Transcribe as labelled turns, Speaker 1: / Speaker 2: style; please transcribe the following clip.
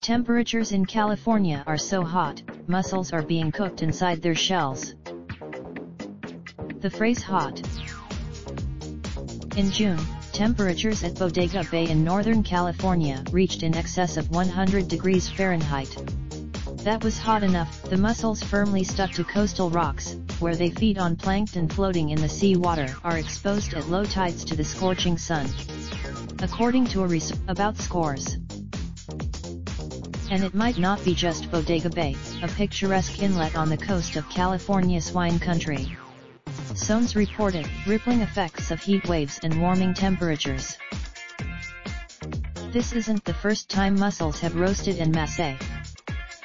Speaker 1: Temperatures in California are so hot, mussels are being cooked inside their shells. The phrase hot. In June, temperatures at Bodega Bay in Northern California reached in excess of 100 degrees Fahrenheit. That was hot enough, the mussels firmly stuck to coastal rocks, where they feed on plankton floating in the sea water are exposed at low tides to the scorching sun. According to a research about scores. And it might not be just Bodega Bay, a picturesque inlet on the coast of California's wine country. SONS reported rippling effects of heat waves and warming temperatures. This isn't the first time mussels have roasted in
Speaker 2: masse.